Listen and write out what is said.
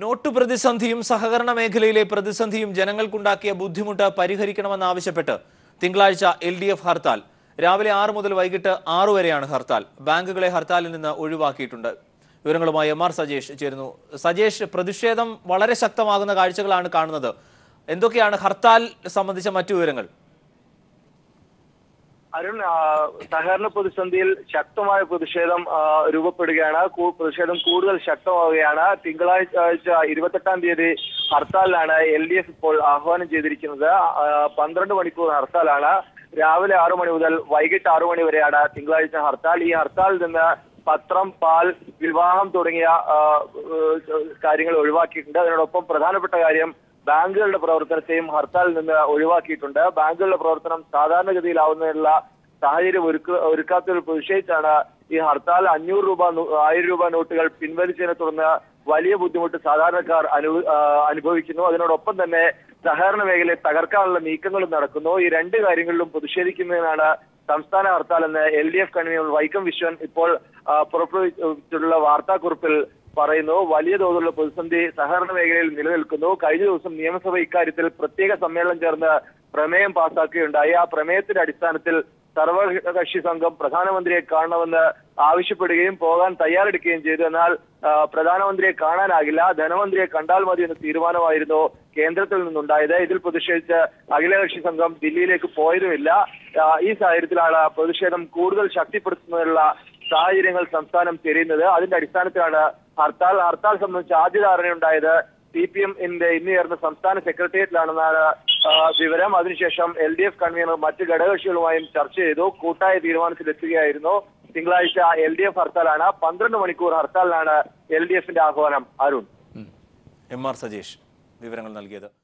Not പ്രതിസന്ധിയും സഹകരണ മേഖലയിലെ പ്രതിസന്ധിയും ജനങ്ങൾക്കുണ്ടാക്കിയ ബുദ്ധിമുട്ട് പരിഹരിക്കണമെന്നാവശ്യപ്പെട്ട് തിങ്കളാഴ്ച എൽ ഡി എഫ് ഹർത്താൽ. രാവിലെ ആറ് മുതൽ വൈകിട്ട് ആറ് വരെയാണ് ഹർത്താൽ. ബാങ്കുകളെ ഹർത്താലിൽ നിന്ന് ഒഴിവാക്കിയിട്ടുണ്ട്. വിവരങ്ങളുമായി എം ആർ സജേഷ് ചേരുന്നു. സജേഷ് പ്രതിഷേധം വളരെ ശക്തമാകുന്ന കാഴ്ചകളാണ് കാണുന്നത്. എന്തൊക്കെയാണ് ഹർത്താൽ സംബന്ധിച്ച മറ്റു വിവരങ്ങൾ? അരുൺ സഹകരണ പ്രതിസന്ധിയിൽ ശക്തമായ പ്രതിഷേധം രൂപപ്പെടുകയാണ്. പ്രതിഷേധം കൂടുതൽ ശക്തമാവുകയാണ്. തിങ്കളാഴ്ച ഇരുപത്തെട്ടാം തീയതി ഹർത്താലിലാണ് എൽ ഡി എഫ് ഇപ്പോൾ ആഹ്വാനം ചെയ്തിരിക്കുന്നത്. പന്ത്രണ്ട് മണിക്കൂർ ഹർത്താലാണ്. രാവിലെ ആറു മണി മുതൽ വൈകിട്ട് ആറു മണി വരെയാണ് തിങ്കളാഴ്ച ഹർത്താൽ. ഈ ഹർത്താലിൽ നിന്ന് പത്രം പാൽ വിവാഹം തുടങ്ങിയ കാര്യങ്ങൾ ഒഴിവാക്കിയിട്ടുണ്ട്. അതിനോടൊപ്പം പ്രധാനപ്പെട്ട കാര്യം ബാങ്കുകളുടെ പ്രവർത്തനത്തെയും ഹർത്താലിൽ നിന്ന് ഒഴിവാക്കിയിട്ടുണ്ട്. ബാങ്കുകളുടെ പ്രവർത്തനം സാധാരണഗതിയിലാവുന്നതിനുള്ള സാഹചര്യം ഒരുക്ക ഒരുക്കാത്തതിൽ പ്രതിഷേധിച്ചാണ് ഈ ഹർത്താൽ അഞ്ഞൂറ് രൂപ ആയിരം രൂപ നോട്ടുകൾ പിൻവലിച്ചതിനെ തുടർന്ന് വലിയ ബുദ്ധിമുട്ട് സാധാരണക്കാർ അനു അനുഭവിക്കുന്നു. അതിനോടൊപ്പം തന്നെ സഹകരണ മേഖലയെ തകർക്കാനുള്ള നീക്കങ്ങളും നടക്കുന്നു. ഈ രണ്ട് കാര്യങ്ങളിലും പ്രതിഷേധിക്കുന്നതിനാണ് സംസ്ഥാന ഹർത്താൽ എന്ന് L D F convenor Vaikom Viswan ഇപ്പോൾ പുറപ്പെടുവിച്ചിട്ടുള്ള വാർത്താക്കുറിപ്പിൽ പറയുന്നു വലിയ തോതിലുള്ള പ്രതിസന്ധി സഹകരണ മേഖലയിൽ നിലനിൽക്കുന്നു. കഴിഞ്ഞ ദിവസം നിയമസഭ ഇക്കാര്യത്തിൽ പ്രത്യേക സമ്മേളനം ചേർന്ന് പ്രമേയം പാസാക്കുകയുണ്ടായി. ആ പ്രമേയത്തിന്റെ അടിസ്ഥാനത്തിൽ സർവകക്ഷി സംഘം പ്രധാനമന്ത്രിയെ കാണണമെന്ന് ആവശ്യപ്പെടുകയും പോകാൻ തയ്യാറെടുക്കുകയും ചെയ്തു. എന്നാൽ പ്രധാനമന്ത്രിയെ കാണാനാകില്ല. ധനമന്ത്രിയെ കണ്ടാൽ മതി എന്ന തീരുമാനമായിരുന്നു കേന്ദ്രത്തിൽ നിന്നുണ്ടായത്. ഇതിൽ പ്രതിഷേധിച്ച് അഖിലകക്ഷി സംഘം ദില്ലിയിലേക്ക് പോയതുമില്ല ഈ സാഹചര്യത്തിലാണ് പ്രതിഷേധം കൂടുതൽ ശക്തിപ്പെടുത്തുന്നതിനുള്ള സാഹചര്യങ്ങൾ സംസ്ഥാനം തിരിയുന്നത്. അതിന്റെ അടിസ്ഥാനത്തിലാണ് ഹർത്താൽ. ഹർത്താൽ സംബന്ധിച്ച് ആദ്യ ധാരണയുണ്ടായത് സി പി എമ്മിന്റെ ഇന്ന് ചേർന്ന സംസ്ഥാന സെക്രട്ടേറിയറ്റിലാണെന്നാണ് വിവരം. അതിനുശേഷം എൽ ഡി എഫ് കൺവീനർ മറ്റ് ഘടകകക്ഷികളുമായും ചർച്ച ചെയ്തു. കൂട്ടായ തീരുമാനത്തിലെത്തുകയായിരുന്നു. തിങ്കളാഴ്ച എൽ ഡി എഫ് ഹർത്താലാണ്. പന്ത്രണ്ട് മണിക്കൂർ ഹർത്താലിനാണ് എൽ ഡി എഫിന്റെ ആഹ്വാനം. അരുൺ. എം ആർ സജേഷ് വിവരങ്ങൾ നൽകിയത്.